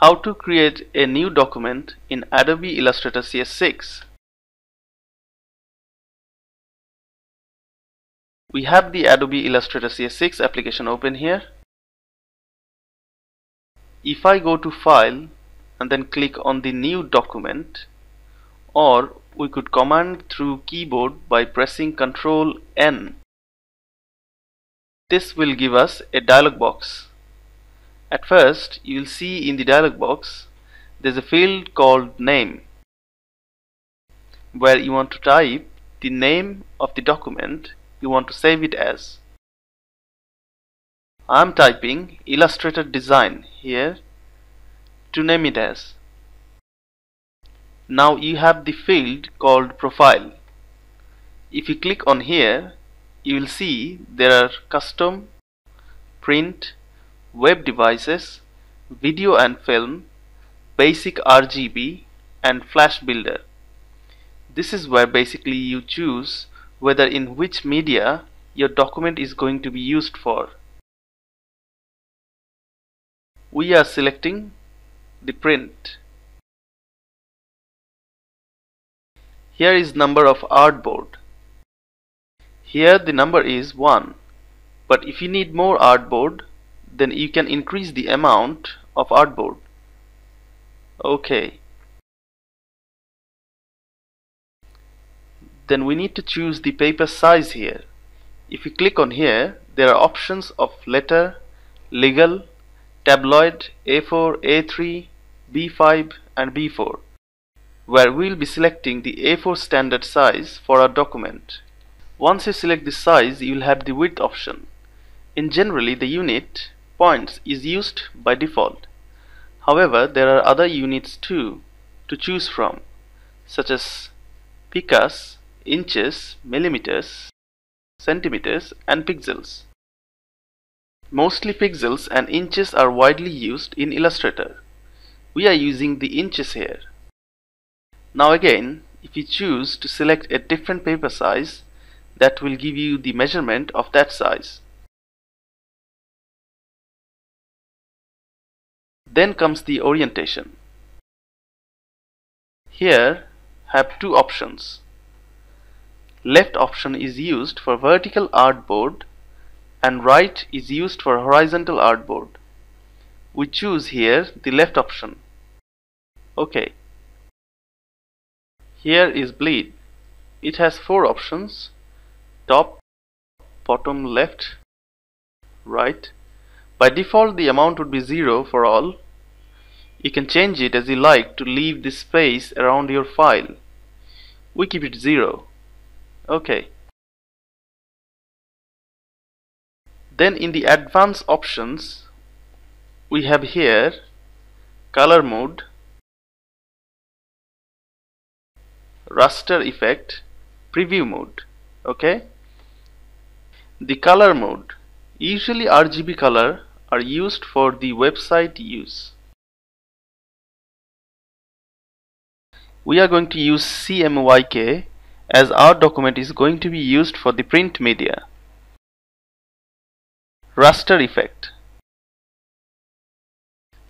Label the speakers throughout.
Speaker 1: How to create a new document in Adobe Illustrator CS6 We have the Adobe Illustrator CS6 application open here. If I go to File and then click on the new document or we could command through keyboard by pressing Ctrl N. This will give us a dialog box. At first you will see in the dialog box there's a field called name where you want to type the name of the document you want to save it as. I'm typing Illustrator Design here to name it as. Now you have the field called Profile. If you click on here, you will see there are custom, print, web devices, video and film, basic RGB and flash builder. This is where basically you choose whether in which media your document is going to be used for. We are selecting the print. Here is number of artboard. Here the number is 1 but if you need more artboard then you can increase the amount of artboard. Okay. then we need to choose the paper size here. If you click on here, there are options of letter, legal, tabloid, A4, A3, B5 and B4 where we'll be selecting the A4 standard size for our document. Once you select the size, you'll have the width option. In generally, the unit points is used by default. However, there are other units too to choose from, such as picas, inches, millimeters, centimeters and pixels. Mostly pixels and inches are widely used in Illustrator. We are using the inches here. Now again, if you choose to select a different paper size, that will give you the measurement of that size. Then comes the orientation. Here have two options. Left option is used for vertical artboard and right is used for horizontal artboard. We choose here the left option. OK. Here is bleed. It has four options top, bottom, left, right. By default the amount would be 0 for all. You can change it as you like to leave the space around your file. We keep it 0 okay. Then in the advanced options we have here color mode raster effect preview mode. Okay? The color mode. Usually RGB color are used for the website use we are going to use CMYK as our document is going to be used for the print media. Raster effect.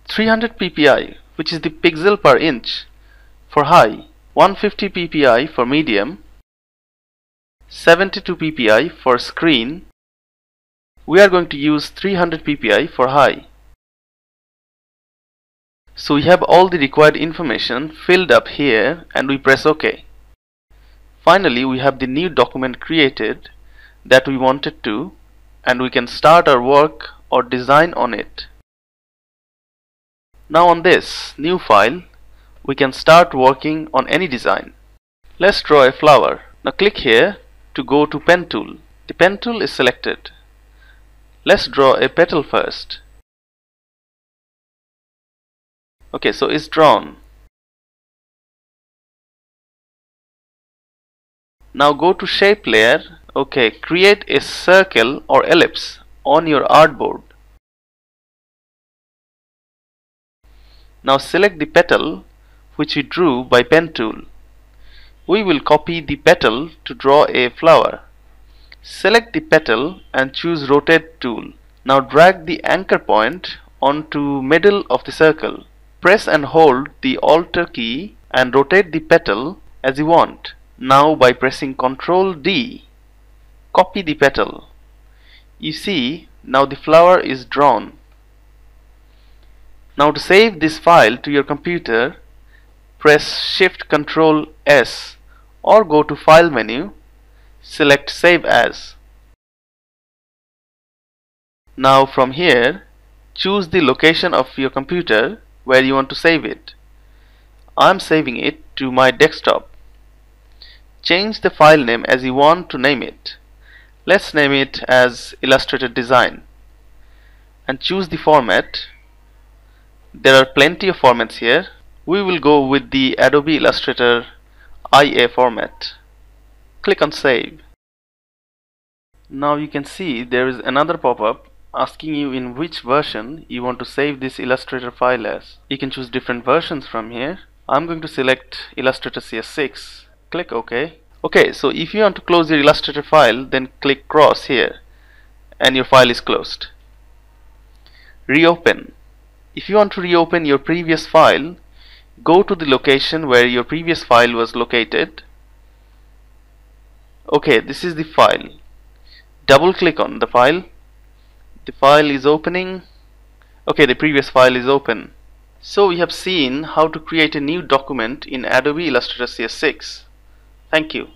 Speaker 1: 300 ppi which is the pixel per inch for high 150 ppi for medium 72 ppi for screen. We are going to use 300 ppi for high so we have all the required information filled up here and we press OK Finally, we have the new document created that we wanted to and we can start our work or design on it. Now on this new file, we can start working on any design. Let's draw a flower. Now click here to go to pen tool. The pen tool is selected. Let's draw a petal first. Okay, so it's drawn. Now go to shape layer. Okay, create a circle or ellipse on your artboard. Now select the petal which we drew by pen tool. We will copy the petal to draw a flower. Select the petal and choose rotate tool. Now drag the anchor point onto middle of the circle. Press and hold the Alt key and rotate the petal as you want. Now by pressing Ctrl D, copy the petal. You see now the flower is drawn. Now to save this file to your computer, press Shift Ctrl S or go to File menu, select Save As. Now from here, choose the location of your computer where you want to save it. I'm saving it to my desktop. Change the file name as you want to name it. Let's name it as Illustrator Design and choose the format. There are plenty of formats here. We will go with the Adobe Illustrator IA format. Click on Save. Now you can see there is another pop-up asking you in which version you want to save this Illustrator file as. You can choose different versions from here. I'm going to select Illustrator CS6. Click OK. Okay, so if you want to close your Illustrator file, then click cross here and your file is closed. Reopen. If you want to reopen your previous file, go to the location where your previous file was located. Okay, this is the file. Double click on the file the file is opening. Okay the previous file is open. So we have seen how to create a new document in Adobe Illustrator CS6 thank you